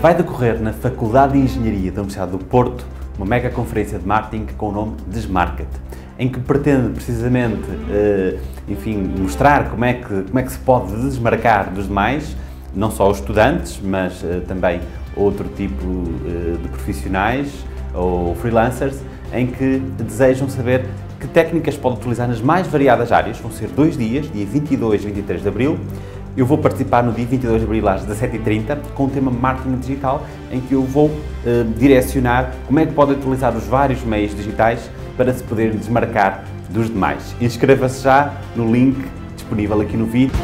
Vai decorrer na Faculdade de Engenharia da Universidade do Porto uma mega conferência de marketing com o nome Desmarket, em que pretende precisamente, eh, enfim, mostrar como é, que, como é que se pode desmarcar dos demais, não só os estudantes, mas eh, também outro tipo eh, de profissionais ou freelancers, em que desejam saber que técnicas pode utilizar nas mais variadas áreas. Vão ser dois dias, dia 22 e 23 de abril, eu vou participar no dia 22 de abril às 17h30 com o tema Marketing Digital, em que eu vou uh, direcionar como é que podem utilizar os vários meios digitais para se poder desmarcar dos demais. Inscreva-se já no link disponível aqui no vídeo.